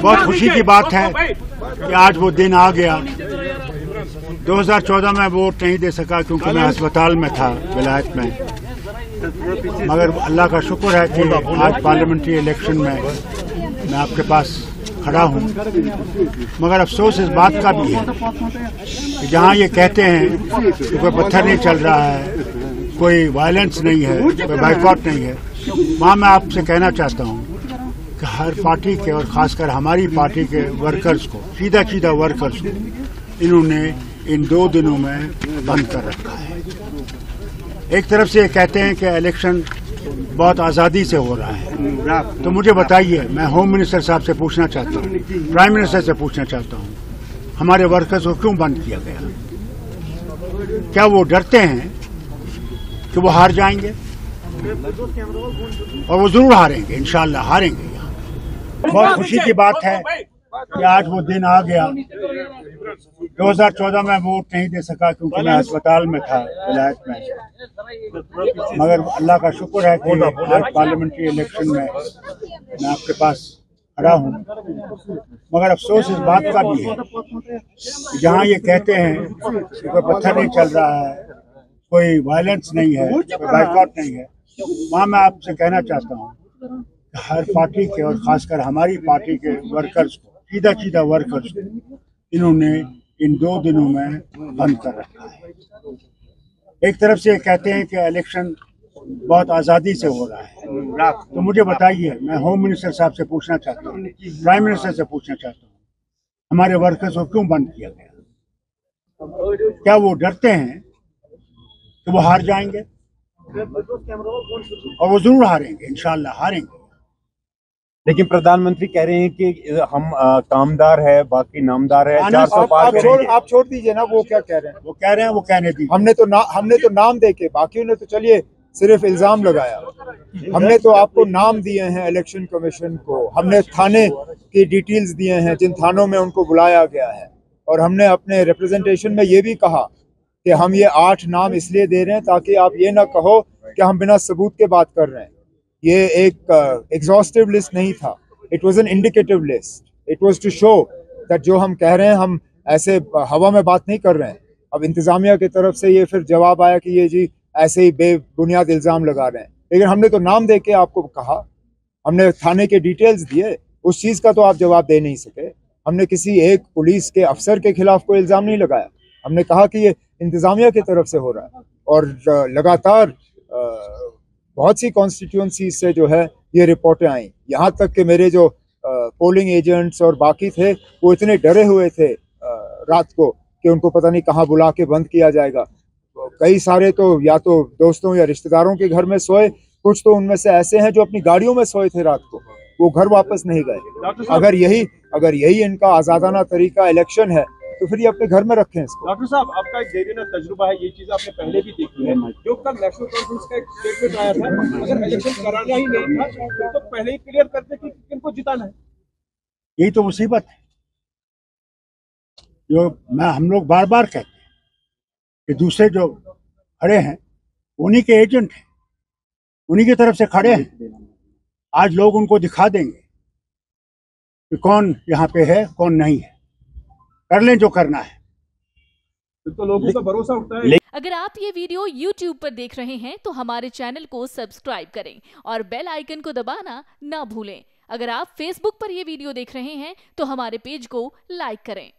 बहुत खुशी की बात है कि आज वो दिन आ गया। 2014 में वोट नहीं दे सका क्योंकि मैं अस्पताल में था, विलायत में। मगर अल्लाह का शुक्र है कि आज पार्लियामेंट्री इलेक्शन में मैं आपके पास खड़ा हूँ। मगर अफसोस इस बात का भी है कि जहाँ ये कहते हैं कि कोई पत्थर नहीं चल रहा है, कोई वायलेंस नहीं है, कोई बाइकआउट नहीं है, वहाँ मैं आपसे कहना चाहता हूँ हर पार्टी के और खासकर हमारी पार्टी के वर्कर्स को सीधा सीधा वर्कर्स को, इन्होंने इन दो दिनों में बंद कर रखा है। एक तरफ़ से कहते हैं कि इलेक्शन बहुत आज़ादी से हो रहा है। तो मुझे बताइए, मैं होम मिनिस्टर साहब से पूछना चाहता हूँ प्राइम मिनिस्टर से पूछना चाहता हूँ, हमारे वर्कर्स को क्यों बंद किया गया? क्या वो डरते हैं कि वो हार जाएँगे? और वो ज़रूर हारेंगे, इंशाल्लाह हारेंगे। बहुत खुशी की बात है कि आज वो दिन आ गया। 2014 में वोट नहीं दे सका क्योंकि मैं अस्पताल में था विलायत में। मगर अल्लाह का शुक्र है कि आज पार्लियामेंट्री इलेक्शन में मैं आपके पास खड़ा हूँ। मगर अफसोस इस बात का भी है जहाँ ये कहते हैं कि कोई पत्थर नहीं चल रहा है कोई वायलेंस नहीं है कोई बाइकआउट नहीं है वहाँ मैं आपसे कहना चाहता हूँ हर पार्टी के और खासकर हमारी पार्टी के वर्कर्स को सीधा सीधा वर्कर्स को, इन्होंने इन दो दिनों में बंद कर रखा है। एक तरफ़ से कहते हैं कि इलेक्शन बहुत आज़ादी से हो रहा है। तो मुझे बताइए, मैं होम मिनिस्टर साहब से पूछना चाहता हूँ प्राइम मिनिस्टर से पूछना चाहता हूँ, हमारे वर्कर्स को क्यों बंद किया गया? क्या वो डरते हैं कि वो हार जाएँगे? और वो ज़रूर हारेंगे, इंशाल्लाह हारेंगे। लेकिन प्रधानमंत्री कह रहे हैं कि हम आ, कामदार है बाकी नामदार है चार सौ आप, आप छोड़ आप छोड़ दीजिए ना वो क्या कह रहे हैं? वो कह रहे हैं वो कहने दी हमने तो ना हमने तो नाम देके बाकी ने तो चलिए सिर्फ़ इल्ज़ाम लगाया। हमने तो आपको नाम दिए हैं इलेक्शन कमीशन को। हमने थाने की डिटेल्स दिए हैं जिन थानों में उनको बुलाया गया है। और हमने अपने रिप्रेजेंटेशन में ये भी कहा कि हम ये आठ नाम इसलिए दे रहे हैं ताकि आप ये ना कहो कि हम बिना सबूत के बात कर रहे हैं। ये एक एग्जॉस्टिव लिस्ट नहीं था. It was an indicative list it was to show that जो हम कह रहे हैं हम ऐसे हवा में बात नहीं कर रहे हैं. अब इंतजामिया की तरफ़ से ये फिर जवाब आया कि ये जी ऐसे ही बेबुनियाद इल्ज़ाम लगा रहे हैं. लेकिन हमने तो नाम दे के आपको कहा. हमने थाने के डिटेल्स दिए. उस चीज़ का तो आप जवाब दे नहीं सके. हमने किसी एक पुलिस के अफसर के खिलाफ कोई इल्ज़ाम नहीं लगाया. हमने कहा कि ये इंतजामिया की तरफ़ से हो रहा है. और लगातार अ, बहुत सी कॉन्स्टिट्यूंसी से जो है ये रिपोर्टें आई। यहाँ तक कि मेरे जो पोलिंग एजेंट्स और बाकी थे वो इतने डरे हुए थे रात को कि उनको पता नहीं कहाँ बुला के बंद किया जाएगा। कई सारे तो या तो दोस्तों या रिश्तेदारों के घर में सोए कुछ तो उनमें से ऐसे हैं जो अपनी गाड़ियों में सोए थे रात को। वो घर वापस नहीं गए। अगर यही अगर यही इनका आज़ादाना तरीका इलेक्शन है तो फिर ये अपने घर में रखें इसको। डॉक्टर साहब आपका एक देरीना तजुर्बा है ये चीज़ आपने पहले भी देखी है जो कल नेशनल कॉन्फ्रेंस का एक स्टेटमेंट आया था अगर इलेक्शन कराना ही नहीं था तो पहले ही क्लियर करते कि किनको जिताना है। यही तो मुसीबत है। जो मैं हम लोग बार बार कहते हैं कि दूसरे जो खड़े हैं उन्हीं के एजेंट हैं उन्हीं की तरफ़ से खड़े हैं। आज लोग उनको दिखा देंगे कि कौन यहाँ पे है कौन नहीं है। कर लें जो करना है। तो लोगों का भरोसा उठता है। अगर आप ये वीडियो YouTube पर देख रहे हैं तो हमारे चैनल को सब्सक्राइब करें और बेल आइकन को दबाना ना भूलें। अगर आप Facebook पर यह वीडियो देख रहे हैं तो हमारे पेज को लाइक करें।